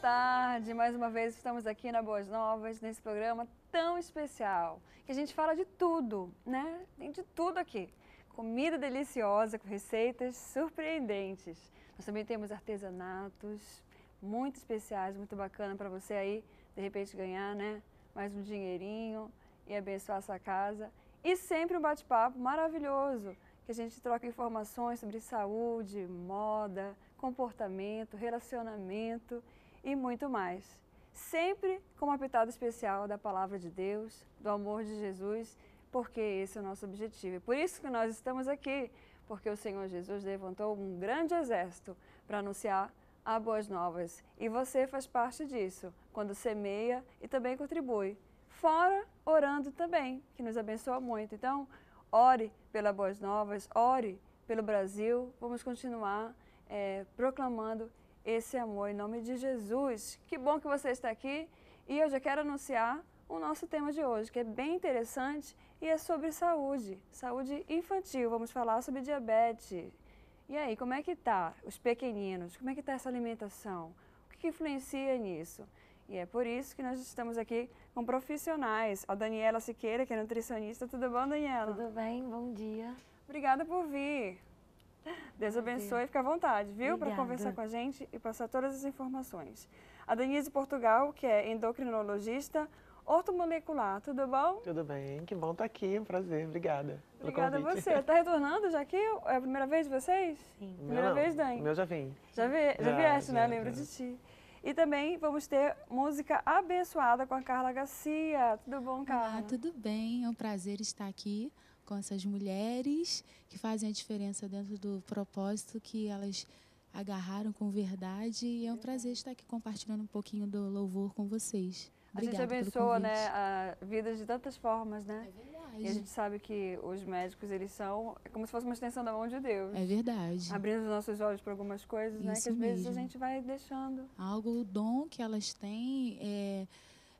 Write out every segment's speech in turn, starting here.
Tarde, mais uma vez estamos aqui na Boas Novas, nesse programa tão especial, que a gente fala de tudo, né? Tem de tudo aqui. Comida deliciosa, com receitas surpreendentes. Nós também temos artesanatos muito especiais, muito bacana para você aí, de repente, ganhar, né? Mais um dinheirinho e abençoar a sua casa. E sempre um bate-papo maravilhoso, que a gente troca informações sobre saúde, moda, comportamento, relacionamento e muito mais. Sempre com uma pitada especial da palavra de Deus, do amor de Jesus, porque esse é o nosso objetivo. E por isso que nós estamos aqui, porque o Senhor Jesus levantou um grande exército para anunciar a boas novas. E você faz parte disso, quando semeia e também contribui. Fora orando também, que nos abençoa muito. Então, ore pela Boas Novas, ore pelo Brasil. Vamos continuar é, proclamando esse amor em nome de Jesus. Que bom que você está aqui e eu já quero anunciar o nosso tema de hoje, que é bem interessante e é sobre saúde, saúde infantil. Vamos falar sobre diabetes. E aí, como é que tá os pequeninos? Como é que tá essa alimentação? O que, que influencia nisso? E é por isso que nós estamos aqui com profissionais. A Daniela Siqueira, que é nutricionista. Tudo bom, Daniela? Tudo bem, bom dia. Obrigada por vir. Deus abençoe e fica à vontade, viu? Para conversar com a gente e passar todas as informações. A Denise Portugal, que é endocrinologista ortomolecular. Tudo bom? Tudo bem, que bom estar aqui, um prazer, obrigada. Obrigada a você. Está retornando já aqui? É a primeira vez de vocês? Sim. Primeira não, vez, Dani? Meu já vim. Já, vi, já, já vieste, né? Lembro de ti. E também vamos ter música abençoada com a Carla Garcia. Tudo bom, Carla? Ah, tudo bem. É um prazer estar aqui com essas mulheres que fazem a diferença dentro do propósito que elas agarraram com verdade. E é um prazer estar aqui compartilhando um pouquinho do louvor com vocês. Obrigada a gente abençoa né, a vida de tantas formas, né? É verdade. E a gente sabe que os médicos, eles são é como se fosse uma extensão da mão de Deus. É verdade. Abrindo os nossos olhos para algumas coisas, Isso né? Que às vezes mesmo. a gente vai deixando. Algo, o dom que elas têm é,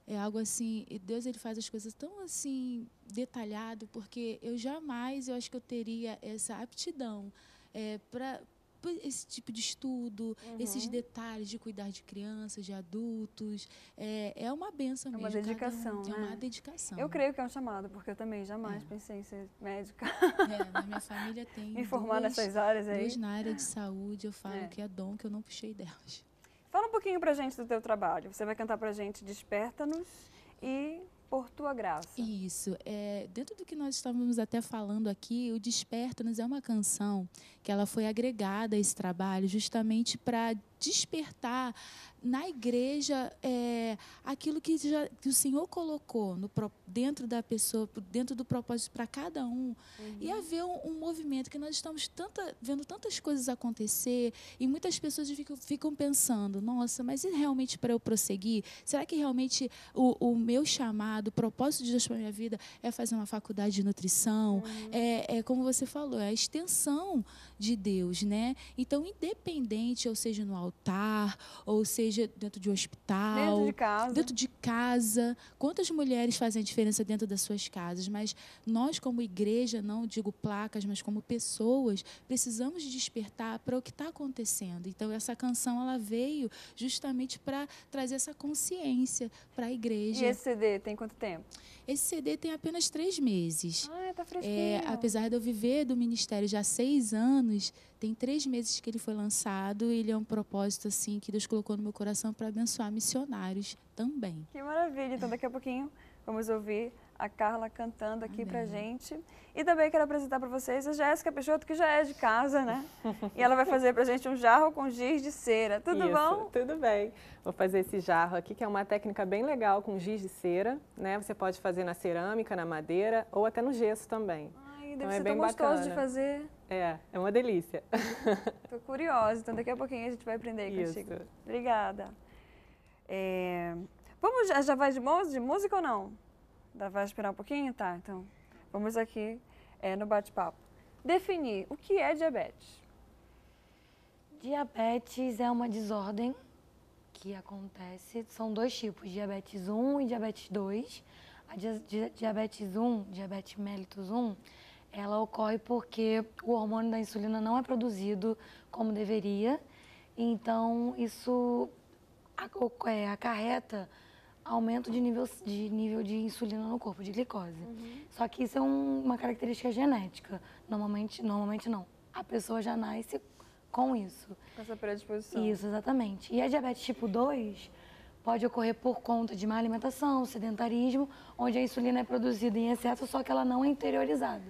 é algo assim, e Deus ele faz as coisas tão assim, detalhado, porque eu jamais, eu acho que eu teria essa aptidão é, para esse tipo de estudo, Uhum. esses detalhes de cuidar de crianças, de adultos, é, é uma benção É uma mesmo. um dedicação, tem né? uma dedicação. Eu creio que é um chamado, porque eu também jamais É. pensei em ser médica. É, na minha família tem Me formar nessas áreas aí. duas na área de saúde, eu falo É. que é dom que eu não puxei delas. Fala um pouquinho pra gente do teu trabalho. Você vai cantar pra gente Desperta-nos e Por Tua Graça. Isso. É, dentro do que nós estávamos até falando aqui, o Desperta-nos é uma canção que ela foi agregada a esse trabalho justamente para despertar na igreja é, aquilo que, já, que o Senhor colocou no, dentro da pessoa, dentro do propósito para cada um. E haver um, um movimento que nós estamos tanta, vendo tantas coisas acontecer e muitas pessoas ficam, ficam pensando, nossa, mas e realmente para eu prosseguir? Será que realmente o, o meu chamado, o propósito de Deus para a minha vida é fazer uma faculdade de nutrição? É, é como você falou, é a extensão de Deus, né? Então, independente, ou seja, no altar, ou seja, dentro de um hospital, Dentro de casa. dentro de casa. Quantas mulheres fazem a diferença dentro das suas casas? Mas nós, como igreja, não digo placas, mas como pessoas, precisamos de despertar para o que está acontecendo. Então, essa canção ela veio justamente para trazer essa consciência para a E igreja. esse CD tem quanto tempo? Esse CD tem apenas três meses. Ah, tá fresquinho. É, apesar de eu viver do ministério já há seis anos, tem três meses que ele foi lançado. E ele é um propósito assim que Deus colocou no meu coração para abençoar missionários também. Que maravilha. Então, daqui a pouquinho, vamos ouvir a Carla cantando aqui pra gente. E também quero apresentar para vocês a Jéssica Peixoto, que já é de casa, né? e ela vai fazer pra gente um jarro com giz de cera. Tudo Isso, bom? Tudo bem. Vou fazer esse jarro aqui, que é uma técnica bem legal com giz de cera, né? Você pode fazer na cerâmica, na madeira ou até no gesso também. Ai, deve Então é ser bem tão gostoso bacana. de fazer. É, é uma delícia. Tô curiosa, então daqui a pouquinho a gente vai aprender Isso. contigo. Obrigada. É, Vamos, já, já vai de, música, de música ou não? Dá, vai esperar um pouquinho? Tá, então vamos aqui é, no bate-papo. Definir o que é diabetes. Diabetes é uma desordem que acontece, são dois tipos, diabetes 1 e diabetes 2. A dia- di- diabetes 1, diabetes mellitus 1, ela ocorre porque o hormônio da insulina não é produzido como deveria, então isso é, acarreta aumento de nível, de nível de insulina no corpo, de glicose. Só que isso é um- uma característica genética. Normalmente, normalmente não. A pessoa já nasce com isso. Com essa predisposição. Isso, exatamente. E a diabetes tipo 2 pode ocorrer por conta de má alimentação, sedentarismo, onde a insulina é produzida em excesso, só que ela não é interiorizada.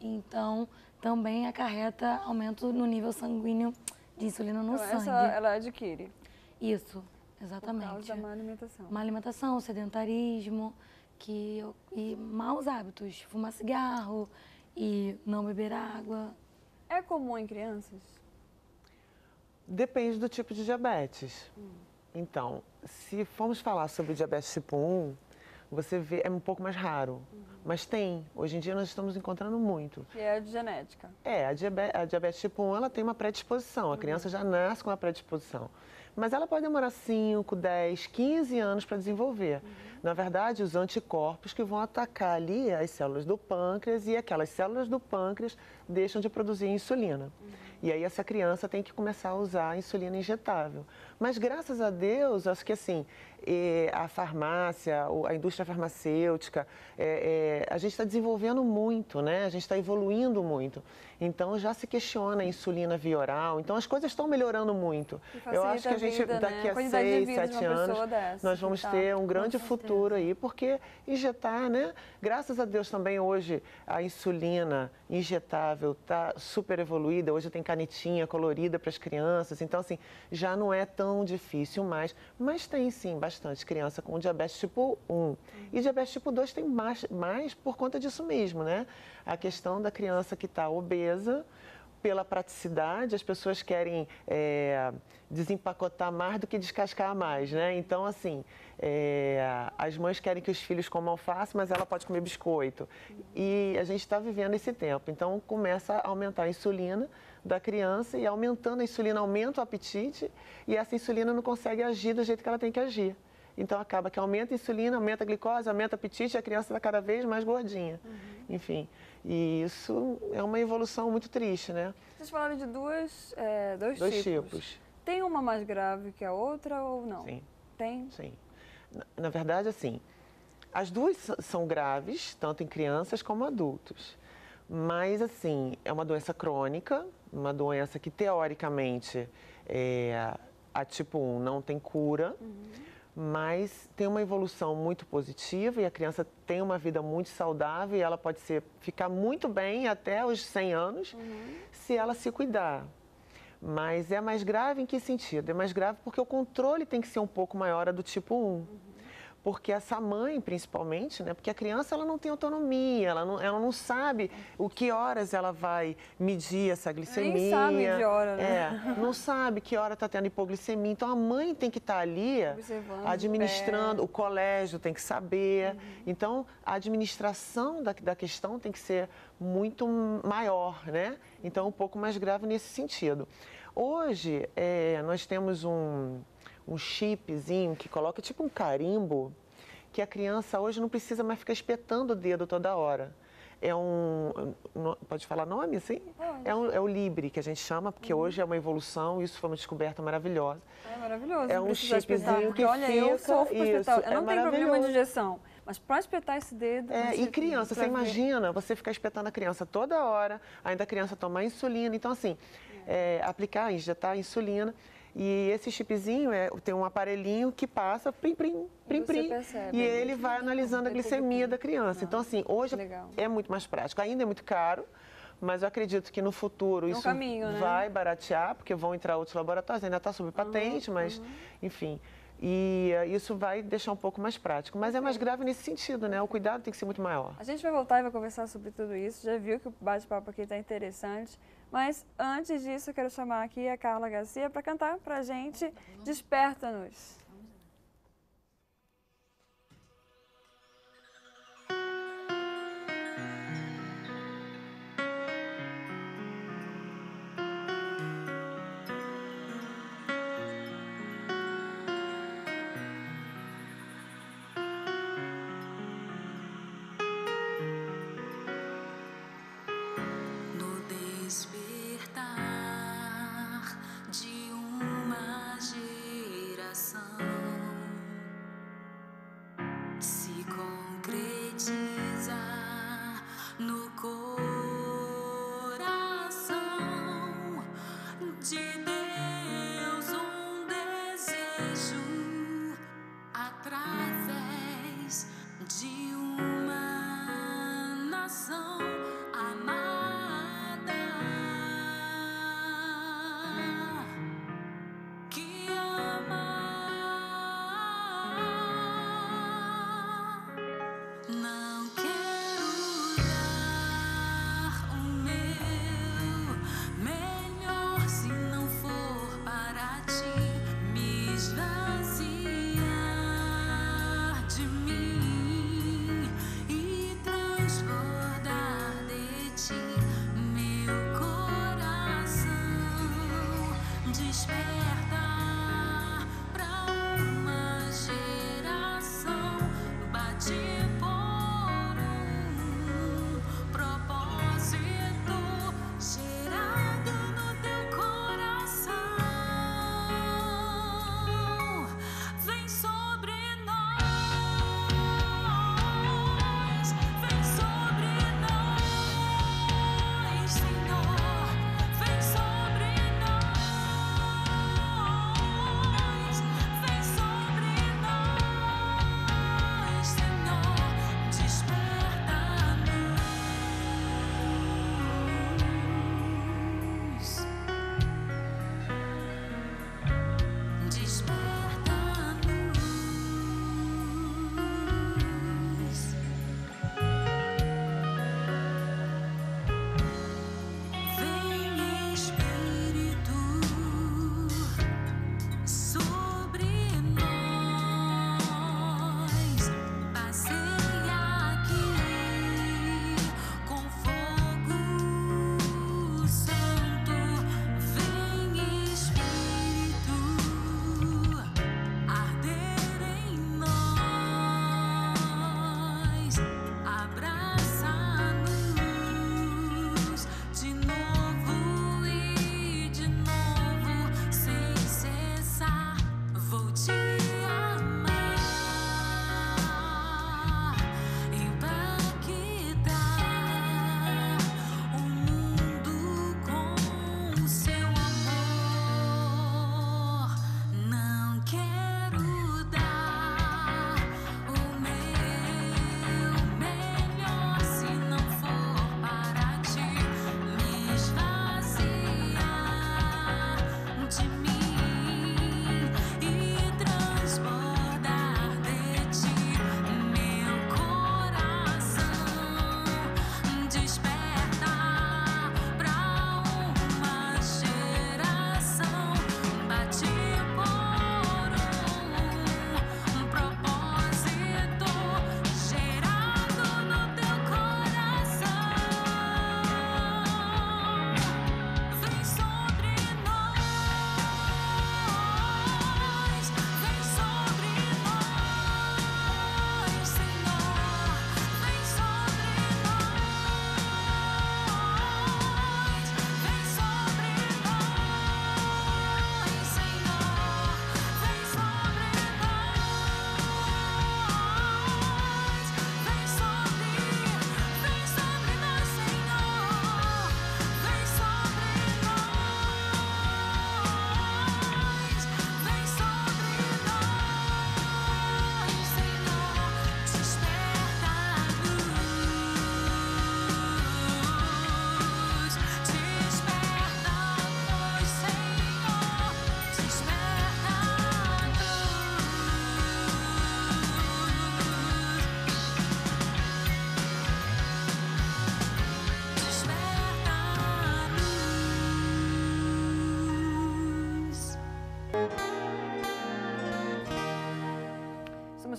Então, também acarreta aumento no nível sanguíneo de insulina no Então, sangue. essa ela adquire. Isso, Por exatamente. causa da má alimentação. Má alimentação, sedentarismo que, e maus hábitos, fumar cigarro e não beber água. É comum em crianças? Depende do tipo de diabetes. Então, se formos falar sobre diabetes tipo 1, você vê, é um pouco mais raro. Mas tem. Hoje em dia nós estamos encontrando muito. Que é de genética. É, a diabetes, a diabetes tipo 1, ela tem uma predisposição. A criança já nasce com uma predisposição. Mas ela pode demorar 5, 10, 15 anos para desenvolver. Na verdade, os anticorpos que vão atacar ali as células do pâncreas e aquelas células do pâncreas deixam de produzir insulina. E aí essa criança tem que começar a usar a insulina injetável. Mas graças a Deus, acho que assim, eh, a farmácia, a indústria farmacêutica, eh, eh, a gente está desenvolvendo muito, né? A gente está evoluindo muito. Então já se questiona a insulina via oral. Então as coisas estão melhorando muito. Eu acho que a a gente, vida, né? daqui A a de seis, sete anos, dessa, nós vamos tá- ter um grande futuro aí, porque injetar, né? Graças a Deus também hoje a insulina injetável está super evoluída. Hoje tem canetinha colorida para as crianças. Então, assim, já não é tão difícil mais. Mas tem sim bastante criança com diabetes tipo 1. E diabetes tipo 2 tem mais, mais por conta disso mesmo, né? A questão da criança que está obesa pela praticidade, as pessoas querem é, desempacotar mais do que descascar mais, né? Então, assim, é, as mães querem que os filhos comam alface, mas ela pode comer biscoito. E a gente está vivendo esse tempo. Então, começa a aumentar a insulina da criança e aumentando a insulina aumenta o apetite e essa insulina não consegue agir do jeito que ela tem que agir. Então acaba que aumenta a insulina, aumenta a glicose, aumenta o apetite e a criança está cada vez mais gordinha. Enfim, e isso é uma evolução muito triste, né? Vocês falaram de duas, é, dois, Dois tipos. tipos. Tem uma mais grave que a outra ou não? Sim, Tem? sim. Na, na verdade, assim, as duas são graves, tanto em crianças como adultos. Mas, assim, é uma doença crônica, uma doença que, teoricamente, é, a tipo 1 não tem cura, mas tem uma evolução muito positiva e a criança tem uma vida muito saudável e ela pode ser, ficar muito bem até os 100 anos se ela se cuidar. Mas é mais grave em que sentido? É mais grave porque o controle tem que ser um pouco maior a do tipo 1. Porque essa mãe, principalmente, né? Porque a criança ela não tem autonomia, ela não, ela não sabe o que horas ela vai medir essa glicemia. Nem sabe de hora, né? É, não sabe que hora está tendo hipoglicemia. Então a mãe tem que estar ali Observando de administrando, o colégio tem que saber. Então a administração da, da questão tem que ser muito maior, né? Então um pouco mais grave nesse sentido. Hoje é, nós temos um, um chipzinho que coloca tipo um carimbo que a criança hoje não precisa mais ficar espetando o dedo toda hora. É um. Pode falar nome assim? É, um- é o Libre, que a gente chama, porque hoje é uma evolução, isso foi uma descoberta maravilhosa. É maravilhoso. É não um espetar, chipzinho porque, que olha, eu fica- sofro isso, Eu não é tenho problema de injeção, mas para espetar esse dedo... É, e criança, você ver- imagina você ficar espetando a criança toda hora, ainda a criança tomar insulina. Então, assim, é, aplicar, injetar insulina. E esse chipzinho é, tem um aparelhinho que passa prim prim prim prim percebe, e ele vai analisando a glicemia da criança. Não, então assim, ah, hoje legal. é muito mais prático. Ainda é muito caro, mas eu acredito que no futuro é um isso caminho, né? vai baratear, porque vão entrar outros laboratórios. Ainda está sob patente, uhum, mas uhum. enfim. E eh, isso vai deixar um pouco mais prático. Mas é mais grave nesse sentido, né? O cuidado tem que ser muito maior. A gente vai voltar e vai conversar sobre tudo isso. Já viu que o bate-papo aqui está interessante. Mas antes disso, eu quero chamar aqui a Carla Garcia para cantar para a gente Desperta-nos.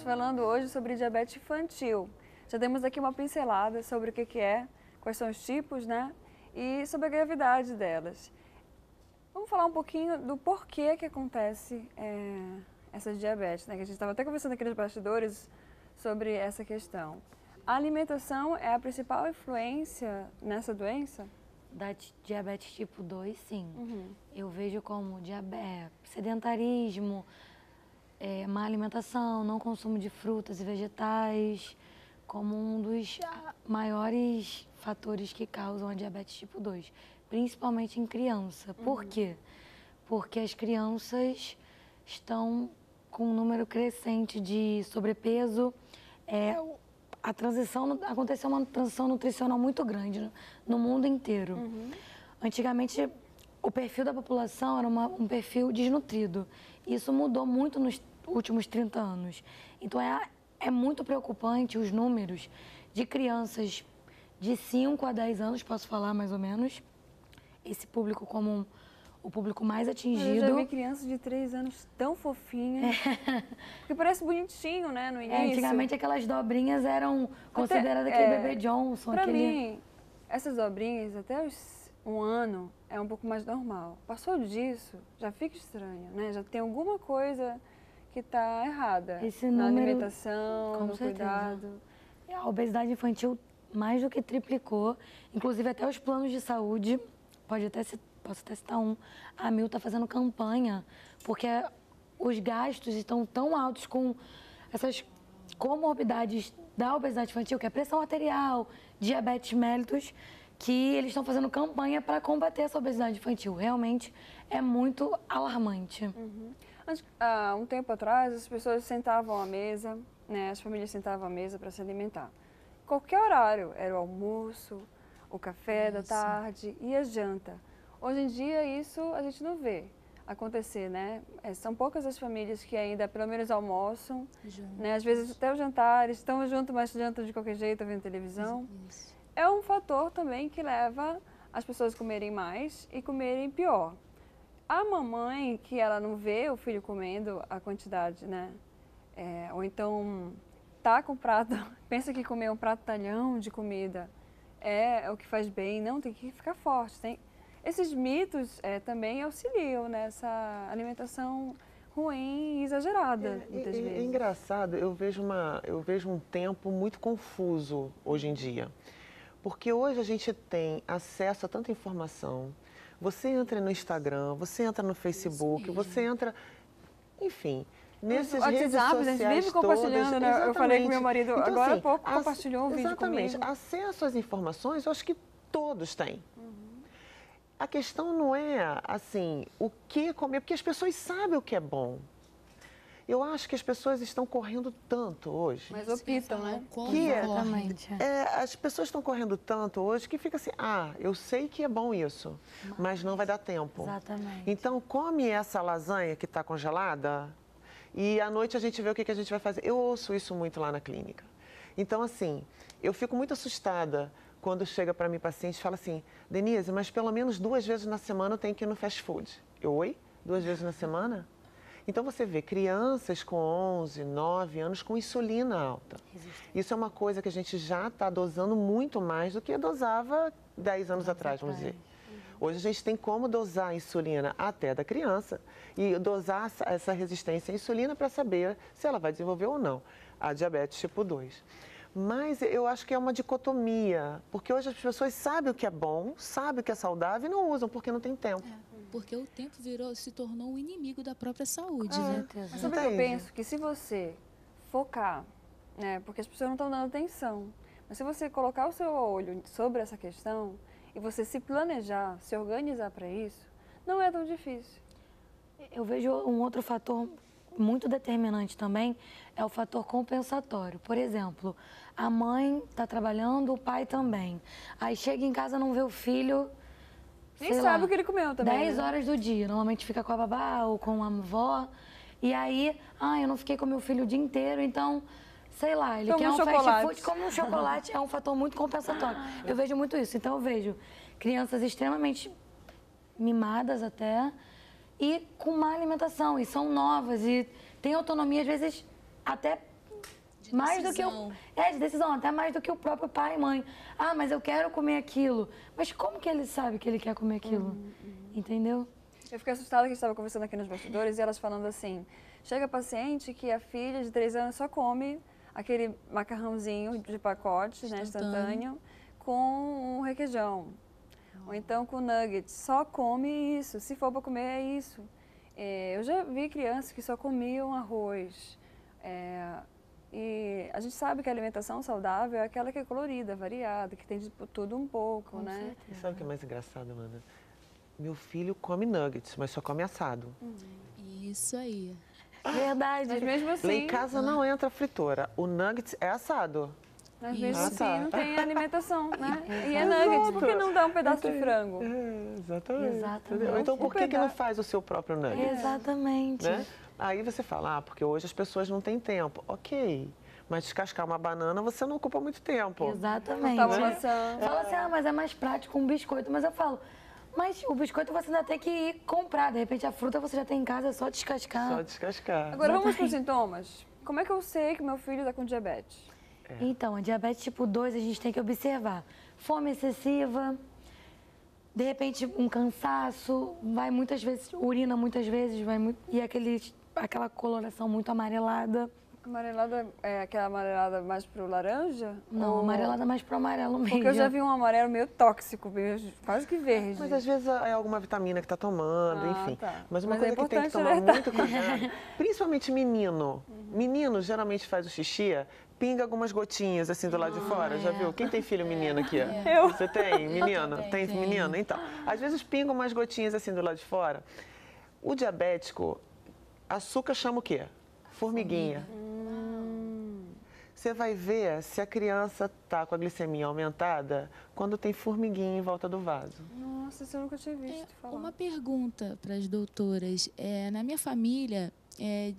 Estamos falando hoje sobre diabetes infantil. Já demos aqui uma pincelada sobre o que, que é, quais são os tipos, né? E sobre a gravidade delas. Vamos falar um pouquinho do porquê que acontece é, essa diabetes, né? Que a gente estava até conversando aqui nos bastidores sobre essa questão. A alimentação é a principal influência nessa doença? Da diabetes tipo 2, sim. Uhum. Eu vejo como diabetes, sedentarismo, é, má alimentação, não consumo de frutas e vegetais, como um dos maiores fatores que causam a diabetes tipo 2, principalmente em criança. Por uhum. quê? Porque as crianças estão com um número crescente de sobrepeso. É, a transição, aconteceu uma transição nutricional muito grande no, no mundo inteiro. Uhum. Antigamente, o perfil da população era uma, um perfil desnutrido. Isso mudou muito nos últimos 30 anos. Então, é, é muito preocupante os números de crianças de 5 a 10 anos, posso falar mais ou menos, esse público como um, o público mais atingido. Eu já vi crianças de 3 anos tão fofinhas. É. Porque parece bonitinho, né, no início. É, antigamente aquelas dobrinhas eram consideradas até, aquele é, bebê Johnson. Pra aquele... mim, essas dobrinhas, até os, um ano, é um pouco mais normal. Passou disso, já fica estranho, né? Já tem alguma coisa que está errada. Esse na número, alimentação, no certeza. cuidado. A obesidade infantil mais do que triplicou. Inclusive até os planos de saúde, pode até posso até citar um, a Mil está fazendo campanha, porque os gastos estão tão altos com essas comorbidades da obesidade infantil, que é pressão arterial, diabetes mellitus, que eles estão fazendo campanha para combater essa obesidade infantil. Realmente é muito alarmante. Uhum. Há um tempo atrás, as pessoas sentavam à mesa, né, as famílias sentavam à mesa para se alimentar. Qualquer horário, era o almoço, o café da tarde e a janta. Hoje em dia isso a gente não vê acontecer, né? É, são poucas as famílias que ainda pelo menos almoçam, né? Às vezes até os jantares, estão juntos, mas jantam de qualquer jeito, vendo televisão. Isso. É um fator também que leva as pessoas a comerem mais e comerem pior. A mamãe que ela não vê o filho comendo a quantidade, né? É, ou então tá com prato, pensa que comer um prato talhão de comida é, é o que faz bem, não, tem que ficar forte, tem esses mitos é, também auxiliam nessa alimentação ruim e exagerada, é, muitas é, vezes. É engraçado, eu vejo, uma, eu vejo um tempo muito confuso hoje em dia. Porque hoje a gente tem acesso a tanta informação. Você entra no Instagram, você entra no Facebook, você entra. Enfim, nesses WhatsApp, redes sociais a gente vive compartilhando, todas, né? Eu falei com meu marido, então, agora há assim, pouco compartilhou um vídeo Exatamente. Acesso às informações, eu acho que todos têm. A questão não é assim, o que comer, porque as pessoas sabem o que é bom. Eu acho que as pessoas estão correndo tanto hoje. Mas optam, né? Que é, é, as pessoas estão correndo tanto hoje que fica assim, ah, eu sei que é bom isso, mas não vai dar tempo. Exatamente. Então, come essa lasanha que está congelada e à noite a gente vê o que, que a gente vai fazer. Eu ouço isso muito lá na clínica. Então, assim, eu fico muito assustada quando chega para mim paciente e fala assim, Denise, mas pelo menos duas vezes na semana eu tenho que ir no fast food. Eu, oi? Duas vezes na semana? Então você vê crianças com 11, 9 anos com insulina alta. Existe. Isso é uma coisa que a gente já está dosando muito mais do que dosava 10 anos atrás, vamos dizer. Hoje a gente tem como dosar a insulina até da criança e dosar essa resistência à insulina para saber se ela vai desenvolver ou não a diabetes tipo 2. Mas eu acho que é uma dicotomia, porque hoje as pessoas sabem o que é bom, sabem o que é saudável e não usam porque não tem tempo. É, porque o tempo virou, se tornou o inimigo da própria saúde, é, né? Mas sabe que eu penso? Que se você focar, né, porque as pessoas não estão dando atenção, mas se você colocar o seu olho sobre essa questão e você se planejar, se organizar para isso, não é tão difícil. Eu vejo um outro fator muito determinante também é o fator compensatório. Por exemplo, a mãe está trabalhando, o pai também. Aí chega em casa não vê o filho. Nem sabe lá, o que ele comeu também. 10 né? horas do dia. Normalmente fica com a babá ou com a avó. E aí, ah, eu não fiquei com meu filho o dia inteiro, então, sei lá, ele quer um chocolate. fast food, como um chocolate é um fator muito compensatório. Eu vejo muito isso. Então eu vejo crianças extremamente mimadas até e com má alimentação, e são novas, e têm autonomia, às vezes, até de mais do que o. É, de decisão, até mais do que o próprio pai e mãe. Ah, mas eu quero comer aquilo. Mas como que ele sabe que ele quer comer aquilo? Uhum, uhum. Entendeu? Eu fiquei assustada que a gente estava conversando aqui nos bastidores e elas falando assim: chega paciente que a filha de três anos só come aquele macarrãozinho de pacote, né, instantâneo, com um requeijão. Ou então com nuggets. Só come isso. Se for para comer, é isso. É, eu já vi crianças que só comiam arroz. É, e a gente sabe que a alimentação saudável é aquela que é colorida, variada, que tem de tudo um pouco, Com né? Certeza. E sabe o que é mais engraçado, Amanda? Meu filho come nuggets, mas só come assado. Uhum. Isso aí. Verdade. Mas mesmo assim... Lá em casa não entra fritura. O nuggets é assado. Mas mesmo Isso. assim não tem alimentação, né? e é nuggets, por que não dá um pedaço de frango? É, exatamente. exatamente. Então por que, que não faz o seu próprio nugget? Exatamente. Né? Aí você fala, ah, porque hoje as pessoas não têm tempo. Ok. Mas descascar uma banana você não ocupa muito tempo. Exatamente. Tá né? Fala assim, ah, mas é mais prático um biscoito. Mas eu falo, mas o biscoito você ainda tem que ir comprar. De repente a fruta você já tem em casa, é só descascar. Só descascar. Agora vamos para os sintomas. Como é que eu sei que meu filho está com diabetes? É. Então, a diabetes tipo 2 a gente tem que observar. Fome excessiva, de repente um cansaço, vai muitas vezes, urina muitas vezes, vai muito, e aquele, aquela coloração muito amarelada. Amarelada é aquela amarelada mais pro laranja? Não, ou... amarelada mais pro amarelo mesmo. Porque eu já vi um amarelo meio tóxico, meio, quase que verde. Mas às vezes é alguma vitamina que está tomando, ah, enfim. Tá. Mas uma Mas é coisa é que tem que tomar muito cuidado, principalmente menino. Uhum. Menino geralmente faz o xixi pinga algumas gotinhas assim do lado de fora, já viu? Quem tem filho menino aqui? É. Eu. Você tem menino? Tem, tem menino? Então, às vezes pinga umas gotinhas assim do lado de fora. O diabético, açúcar chama o quê? Formiguinha. Hum. Você vai ver se a criança tá com a glicemia aumentada quando tem formiguinha em volta do vaso. Nossa, isso eu nunca tinha visto é, falar. Uma pergunta para as doutoras. É, na minha família, é,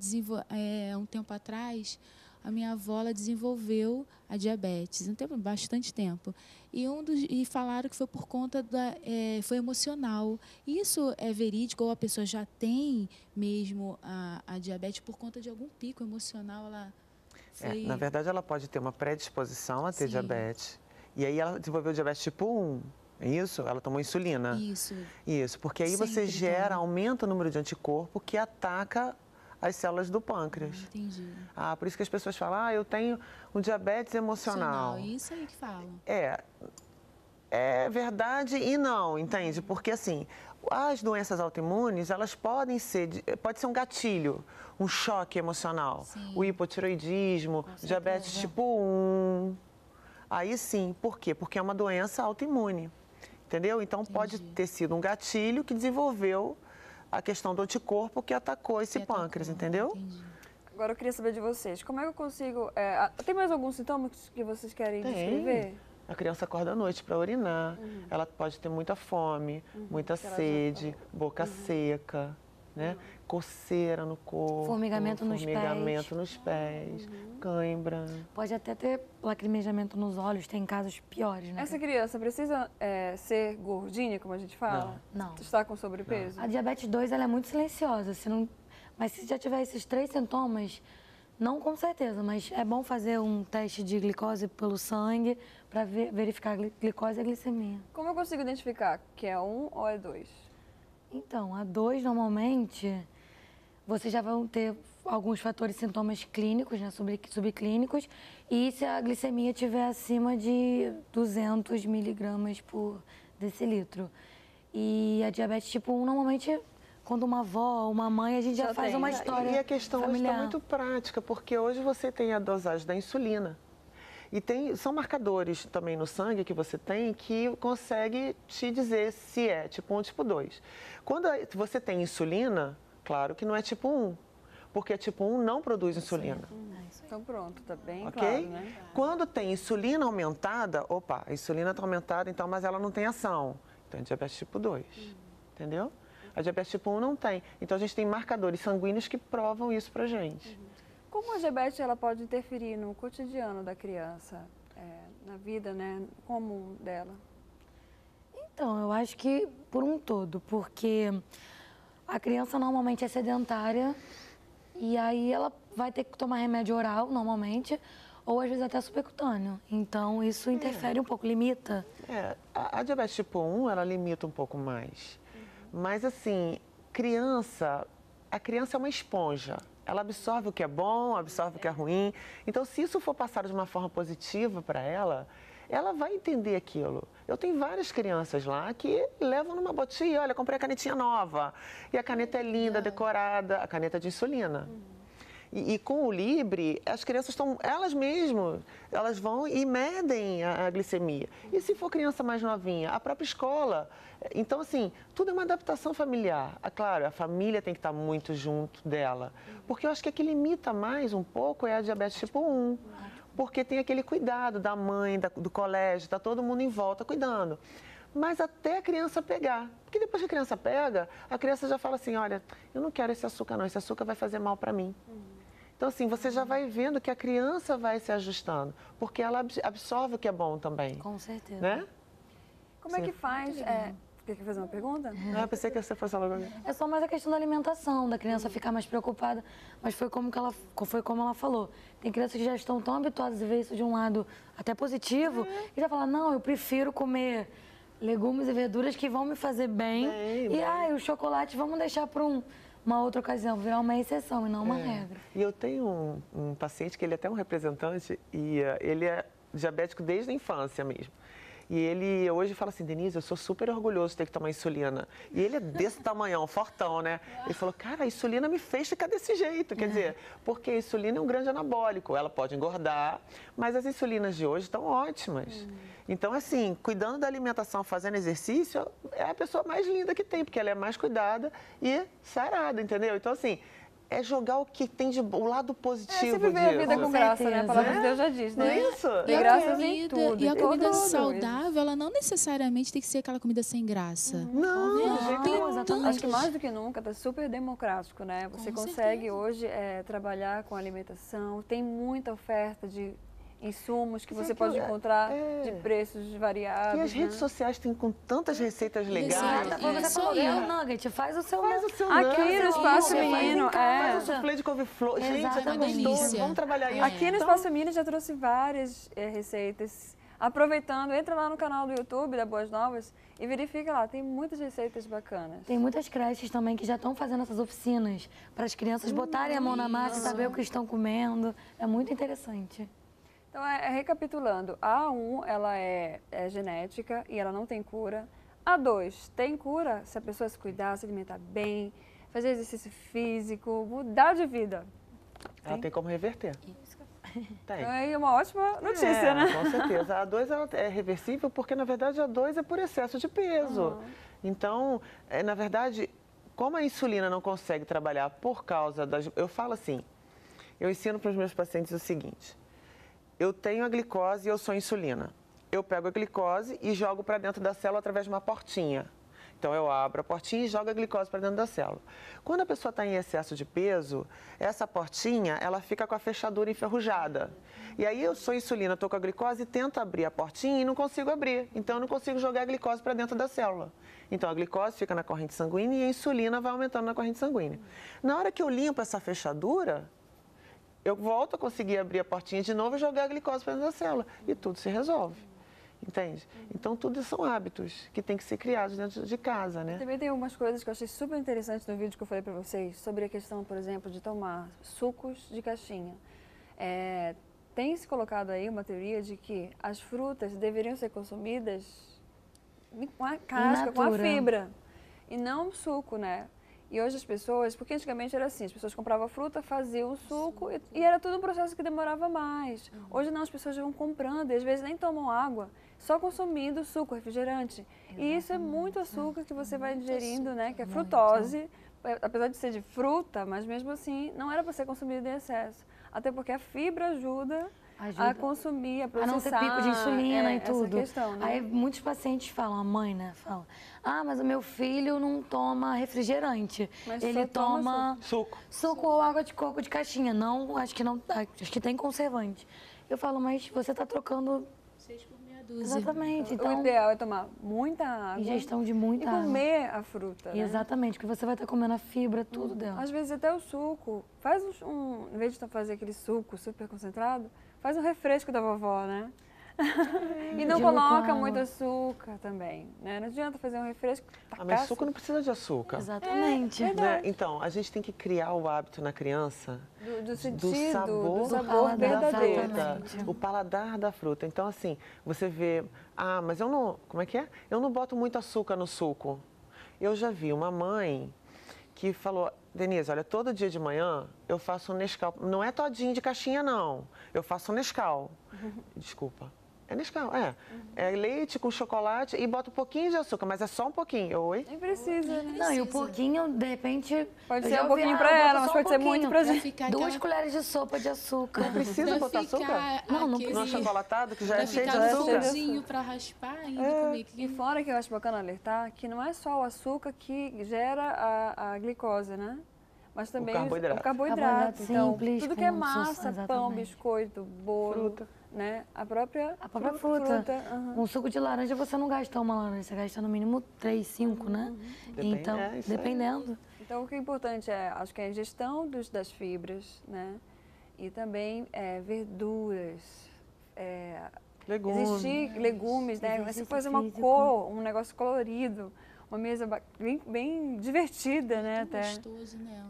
é, um tempo atrás, a minha avó desenvolveu a diabetes, um tempo, bastante tempo. E, um dos, e falaram que foi por conta da. É, foi emocional. Isso é verídico ou a pessoa já tem mesmo a, a diabetes por conta de algum pico emocional? Ela é, foi... é, na verdade, ela pode ter uma predisposição a ter Sim. diabetes. E aí ela desenvolveu diabetes tipo 1. É isso? Ela tomou insulina. Isso. Isso, porque aí Sempre você gera, aumenta o número de anticorpo que ataca as células do pâncreas. Entendi. Ah, por isso que as pessoas falam, ah, eu tenho um diabetes emocional. emocional. Isso aí que falam. É, é verdade e não, entende? Porque assim, as doenças autoimunes, elas podem ser, pode ser um gatilho, um choque emocional. Sim. O hipotiroidismo, diabetes tipo 1. Aí sim, por quê? Porque é uma doença autoimune. Entendeu? Então Entendi. pode ter sido um gatilho que desenvolveu a questão do anticorpo que atacou esse que pâncreas, atacou. entendeu? Entendi. Agora eu queria saber de vocês, como é que eu consigo... É, tem mais alguns sintomas que vocês querem tem. descrever? A criança acorda à noite para urinar, uhum. ela pode ter muita fome, uhum. muita sede, boca uhum. seca, né? Coceira no corpo, formigamento nos formigamento pés, nos pés uhum. cãibra. Pode até ter lacrimejamento nos olhos, tem casos piores, né? Essa criança precisa é, ser gordinha, como a gente fala? Não. não. Está com sobrepeso? Não. A diabetes 2 ela é muito silenciosa, se não... mas se já tiver esses três sintomas, não com certeza, mas é bom fazer um teste de glicose pelo sangue para ver, verificar a glicose e a glicemia. Como eu consigo identificar que é um ou é dois? Então, a dois normalmente vocês já vão ter alguns fatores sintomas clínicos, né, subclínicos, e se a glicemia estiver acima de 200 miligramas por decilitro. E a diabetes tipo 1, normalmente, quando uma avó, uma mãe, a gente já, já faz tem. uma história E a questão familiar. hoje está muito prática, porque hoje você tem a dosagem da insulina. E tem, são marcadores também no sangue que você tem que consegue te dizer se é tipo 1 ou tipo 2. Quando você tem insulina, Claro que não é tipo 1, porque tipo 1 não produz insulina. Então pronto, tá bem okay? claro, né? Quando tem insulina aumentada, opa, a insulina está aumentada, então, mas ela não tem ação. Então é diabetes tipo 2, hum. entendeu? A diabetes tipo 1 não tem. Então a gente tem marcadores sanguíneos que provam isso pra gente. Uhum. Como a diabetes ela pode interferir no cotidiano da criança, é, na vida né, comum dela? Então, eu acho que por um todo, porque a criança normalmente é sedentária e aí ela vai ter que tomar remédio oral, normalmente, ou às vezes até subcutâneo. Então, isso interfere é. um pouco, limita. É, a, a, diabetes tipo 1, ela limita um pouco mais. Uhum. Mas, assim, criança, a criança é uma esponja. Ela absorve o que é bom, absorve o que é ruim. Então, se isso for passado de uma forma positiva para ela, ela vai entender aquilo. Eu tenho várias crianças lá que levam numa botinha, olha, comprei a canetinha nova. E a caneta é linda, decorada, a caneta de insulina. Uhum. E, e, com o Libre, as crianças estão, elas mesmas, elas vão e medem a, a, glicemia. E se for criança mais novinha, a própria escola. Então, assim, tudo é uma adaptação familiar. É claro, a família tem que estar muito junto dela. Porque eu acho que a que limita mais um pouco é a diabetes tipo 1. Porque tem aquele cuidado da mãe, da, do colégio, está todo mundo em volta cuidando mas até a criança pegar. Porque depois que a criança pega, a criança já fala assim: olha, eu não quero esse açúcar, não, esse açúcar vai fazer mal para mim. Uhum. Então, assim, você já vai vendo que a criança vai se ajustando, porque ela absorve o que é bom também. Com certeza. Né? Como é que faz? É, quer fazer uma pergunta? Ah, eu pensei que você fosse falar alguma É só mais a questão da alimentação, da criança ficar mais preocupada. Mas foi como, que ela, foi como ela falou. Tem crianças que já estão tão habituadas a ver isso de um lado até positivo, é. e já falam, não, eu prefiro comer legumes e verduras que vão me fazer bem. bem e, bem. ai, o chocolate vamos deixar para um uma outra ocasião, virar uma exceção e não uma é. regra. E eu tenho um, um, paciente que ele é até um representante e uh, ele é diabético desde a infância mesmo. E ele hoje fala assim, Denise, eu sou super orgulhoso de ter que tomar insulina. E ele é desse tamanhão, fortão, né? Ele falou, cara, a insulina me fez ficar desse jeito. Quer dizer, porque a insulina é um grande anabólico, ela pode engordar, mas as insulinas de hoje estão ótimas. Então, assim, cuidando da alimentação, fazendo exercício, é a pessoa mais linda que tem, porque ela é mais cuidada e sarada, entendeu? Então, assim, é jogar o que tem de o lado positivo é, você viver a vida com graça, né? A palavra de Deus já diz, né? Isso. E, graças em tudo. E a comida saudável, ela não necessariamente tem que ser aquela comida sem graça. Não, não, não tem não, Acho que mais do que nunca está super democrático, né? Você com consegue certeza. hoje é, trabalhar com alimentação, tem muita oferta de insumos que você pode encontrar é. de preços variados. E as né? redes sociais têm com tantas receitas legais. É. Você falou, é o nugget, faz o seu Faz o seu Aqui nugget. no Espaço Menino, é. Faz o soufflé de couve-flor. Gente, é gostoso, vamos trabalhar isso. Aqui no Espaço Menino já trouxe várias é, receitas. Aproveitando, entra lá no canal do YouTube da Boas Novas e verifica lá, tem muitas receitas bacanas. Tem muitas creches também que já estão fazendo essas oficinas para as crianças hum, botarem a mão na massa e saber o que estão comendo. É muito interessante. Então, é, é, recapitulando, a A1 ela é, é, genética e ela não tem cura. A 2 tem cura se a pessoa se cuidar, se alimentar bem, fazer exercício físico, mudar de vida. Ela tem, tem como reverter. Isso. Tem. Então, é uma ótima notícia, é, né? Com certeza. A 2 é reversível porque, na verdade, a 2 é por excesso de peso. Uhum. Então, é, na verdade, como a insulina não consegue trabalhar por causa das. Eu falo assim, eu ensino para os meus pacientes o seguinte: eu tenho a glicose e eu sou insulina. Eu pego a glicose e jogo para dentro da célula através de uma portinha. Então eu abro a portinha e jogo a glicose para dentro da célula. Quando a pessoa está em excesso de peso, essa portinha ela fica com a fechadura enferrujada. E aí eu sou insulina, estou com a glicose e tento abrir a portinha e não consigo abrir. Então eu não consigo jogar a glicose para dentro da célula. Então a glicose fica na corrente sanguínea e a insulina vai aumentando na corrente sanguínea. Na hora que eu limpo essa fechadura, eu volto a conseguir abrir a portinha de novo e jogar a glicose para dentro da célula. E tudo se resolve. Entende? Então, tudo são hábitos que têm que ser criados dentro de casa, né? Também tem algumas coisas que eu achei super interessantes no vídeo que eu falei para vocês, sobre a questão, por exemplo, de tomar sucos de caixinha. É, tem se colocado aí uma teoria de que as frutas deveriam ser consumidas com a casca, com a fibra, e não suco, né? E hoje as pessoas, porque antigamente era assim, as pessoas compravam fruta, faziam o suco e, e, era tudo um processo que demorava mais. Uhum. Hoje não, as pessoas vão comprando e às vezes nem tomam água, só consumindo suco, refrigerante. Exatamente. E isso é muito açúcar que você vai ingerindo, né? Que é frutose, é, apesar de ser de fruta, mas mesmo assim não era para ser consumido em excesso. Até porque a fibra ajuda Ajuda. a consumir, a processar. A não ter pico de insulina é, e tudo. Questão, né? Aí muitos pacientes falam, a mãe, né, fala, ah, mas o meu filho não toma refrigerante. Mas Ele toma, toma suco. suco. ou água de coco de caixinha. Não, acho que não, acho que tem conservante. Eu falo, mas você está trocando... Seis por meia reduzir. Exatamente. Então, o ideal é tomar muita água. Ingestão de muita e água. comer a fruta. Né? Exatamente, que você vai estar comendo a fibra, tudo hum. dela. Às vezes até o suco. Faz um, em vez de fazer aquele suco super concentrado, faz um refresco da vovó, né? e não coloca muito açúcar também, né? Não adianta fazer um refresco. Ah, mas suco não precisa de açúcar. Exatamente. É, né? Então, a gente tem que criar o hábito na criança do, do sentido, do sabor, do sabor verdadeiro. Da fruta, o paladar da fruta. Então, assim, você vê, ah, mas eu não, como é que é? Eu não boto muito açúcar no suco. Eu já vi uma mãe que falou, Denise, olha, todo dia de manhã eu faço um Nescau. Não é todinho de caixinha, não. Eu faço um Nescau. Desculpa. É Nescau, é. Uhum. É leite com chocolate e bota um pouquinho de açúcar, mas é só um pouquinho. Oi? Nem precisa, né? Não, e o pouquinho, de repente. Pode ser um pouquinho pra ela, mas pode um ser muito pra gente. Duas colheres de sopa de açúcar. Não precisa botar açúcar? Não, não aquele... No achocolatado, que já é cheio de açúcar. pra raspar ainda é. comer. E fora que eu acho bacana alertar que não é só o açúcar que gera a, a glicose, né? Mas também o carboidrato. O carboidrato. carboidrato então, simples, tudo que é massa, pão, biscoito, bolo, Fruta. Né? A própria, a própria fruta. fruta uhum. Um suco de laranja você não gasta uma laranja, você gasta no mínimo 3, 5, né? Depende, então, é, dependendo. Aí. Então, o que é importante é, acho que é a ingestão dos, das fibras, né? E também é, verduras, é, legumes. Existir legumes, né? Você fazer uma cor, um negócio colorido uma mesa bem, bem divertida, né? Até. até. gostoso, né?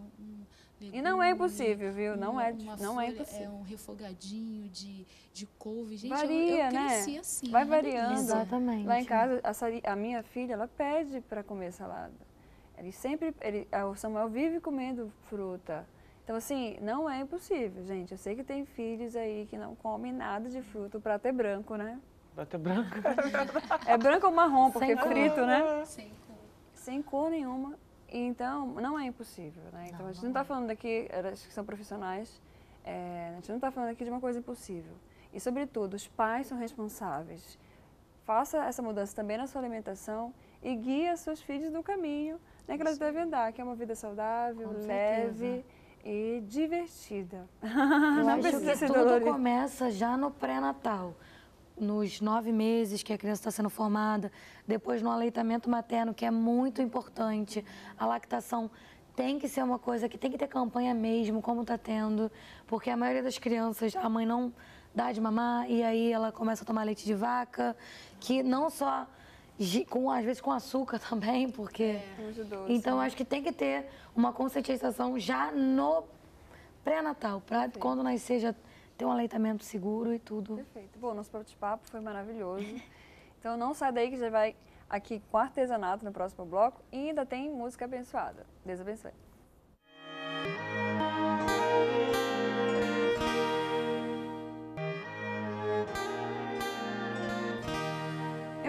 E não é impossível, viu? Não é, não folha, é impossível. É um refogadinho de, de couve. Gente, Varia, eu, eu né? assim. Vai variando. Exatamente. Lá em casa, a, a minha filha, ela pede para comer salada. Ele sempre, ele, o Samuel vive comendo fruta. Então, assim, não é impossível, gente. Eu sei que tem filhos aí que não comem nada de fruta. O prato é branco, né? Prato é branco. é branco ou marrom, porque Sem é frito, cor. né? Sem cor. Sem cor nenhuma. Então, não é impossível, né? Então, Não, a gente não está é. falando aqui, elas que são profissionais, é, a gente não está falando aqui de uma coisa impossível. E, sobretudo, os pais são responsáveis. Faça essa mudança também na sua alimentação e guie seus filhos no caminho né, que elas devem andar, que é uma vida saudável, Com leve certeza. e divertida. Eu não acho precisa que ser tudo dolorido. começa já no pré-natal. Nos nove meses que a criança está sendo formada, depois no aleitamento materno, que é muito importante. A lactação tem que ser uma coisa que tem que ter campanha mesmo, como está tendo, porque a maioria das crianças, a mãe não dá de mamar e aí ela começa a tomar leite de vaca, que não só com às vezes com açúcar também, porque Muito doce. então acho que tem que ter uma conscientização já no pré-natal, para quando nascer já ter um aleitamento seguro e tudo. Perfeito. Bom, nosso bate-papo foi maravilhoso. Então não sai daí que já vai aqui com artesanato no próximo bloco e ainda tem música abençoada. Deus abençoe.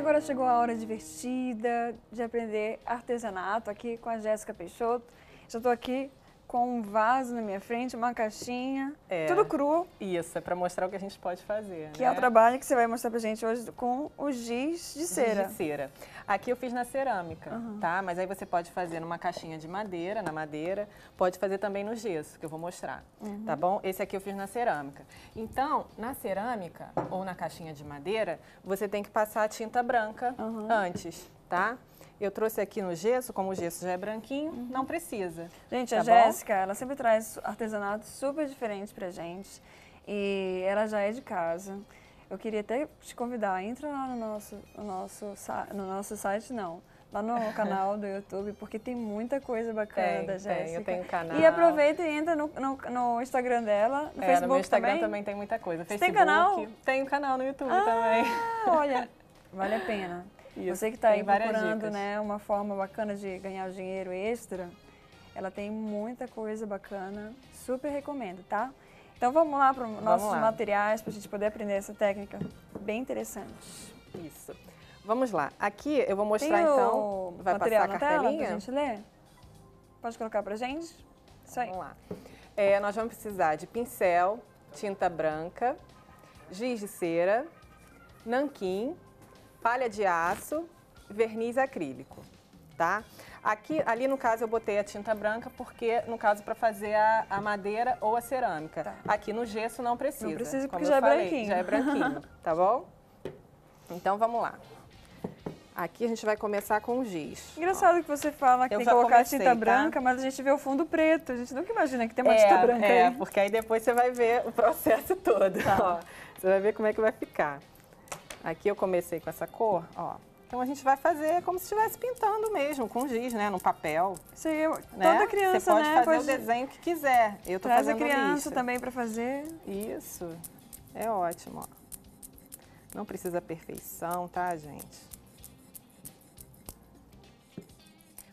Agora chegou a hora divertida de aprender artesanato aqui com a Jéssica Peixoto. Já estou aqui com um vaso na minha frente, uma caixinha, É. tudo cru, Isso, é para mostrar o que a gente pode fazer. que né? é o trabalho que você vai mostrar pra gente hoje com o giz de cera. De cera. Aqui eu fiz na cerâmica, tá? Mas aí você pode fazer numa caixinha de madeira, na madeira. Pode fazer também no gesso, que eu vou mostrar, tá bom? Esse aqui eu fiz na cerâmica. Então, na cerâmica ou na caixinha de madeira, você tem que passar a tinta branca antes, tá? Eu trouxe aqui no gesso, como o gesso já é branquinho, não precisa. Gente, Tá a bom? Jéssica, ela sempre traz artesanatos super diferentes pra gente. E ela já é de casa. Eu queria até te convidar, entra lá no nosso, no nosso, no nosso site, não. Lá no canal do YouTube, porque tem muita coisa bacana Tem, da tem, Jéssica. eu tenho canal. E aproveita e entra no, no, no Instagram dela, no É, Facebook no meu Instagram também. também. tem muita coisa. Facebook, tem canal? Tenho canal no YouTube também. Ah, olha, vale a pena. Isso, Você que está aí procurando dicas. né, uma forma bacana de ganhar dinheiro extra, ela tem muita coisa bacana, super recomendo, tá? Então vamos lá para os nossos lá. materiais, para a gente poder aprender essa técnica bem interessante. Isso. Vamos lá. Aqui eu vou mostrar tem então. Vai material passar a tela cartelinha? para a gente ler? Pode colocar para gente? Isso aí. Vamos lá. É, nós vamos precisar de pincel, tinta branca, giz de cera, nanquim, palha de aço, verniz acrílico, tá? Aqui, ali no caso eu botei a tinta branca porque no caso para fazer a, a madeira ou a cerâmica. Tá. Aqui no gesso não precisa. Não precisa, porque já é branquinho. Já é branquinho, tá bom? Então vamos lá. Aqui a gente vai começar com o giz. Engraçado ó. que você fala que Eu tem que colocar comecei, tinta tá? branca, mas a gente vê o fundo preto. A gente nunca imagina que tem uma é, tinta branca é, aí. porque aí depois você vai ver o processo todo. Tá. Ó, você vai ver como é que vai ficar. Aqui eu comecei com essa cor, ó. Então a gente vai fazer como se estivesse pintando mesmo, com giz, né? No papel. Sim, né? toda criança, Você pode né? fazer pode... o desenho que quiser. Eu tô Traz fazendo a criança também para fazer. Isso. É ótimo, ó. Não precisa perfeição, tá, gente?